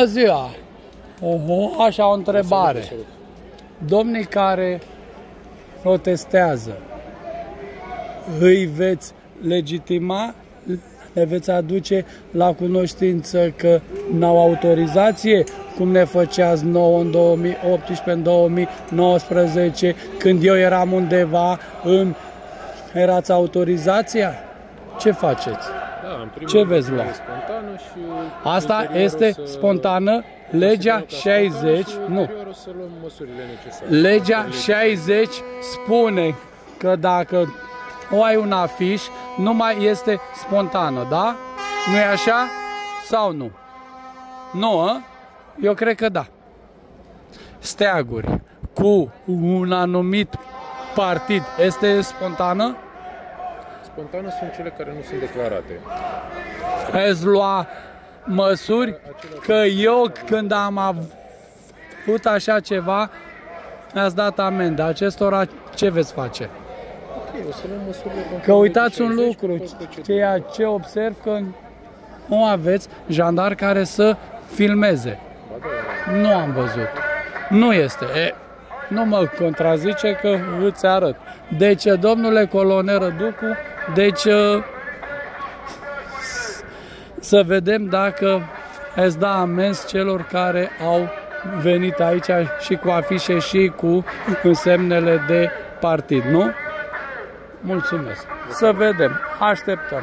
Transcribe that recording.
Bună ziua! Oho, așa o întrebare. Domnii care protestează, îi veți legitima, le veți aduce la cunoștință că n-au autorizație, cum ne făceați nouă în 2018, în 2019, când eu eram undeva, în erați autorizația? Ce faceți? Da, în primul Ce rând, veți lua? e Spontană și Asta ulterior este o să- spontană, legea o să fie 60, și nu, ulterior o să luăm măsurile necesare. legea 60 spune că dacă o ai un afiș, nu mai este spontană, da? nu e așa? Sau nu? Nu, a? Eu cred că da. Steaguri cu un anumit partid este spontană? Spontană sunt cele care nu sunt declarate. Veți lua măsuri că eu când am avut așa ceva mi-ați dat amendă. Acestora ce veți face? Ok, o să luăm măsurile conform Că uitați legii un 60 lucru, cu procedură. ceea ce observ că nu aveți jandar care să filmeze. Ba da, Nu am văzut. Nu este. E, nu mă contrazice că îți arăt. Deci, domnule colonel Răducu, deci să vedem dacă îți da amenzi celor care au venit aici și cu afișe și cu însemnele de partid, nu? Mulțumesc. Să vedem. Așteptăm.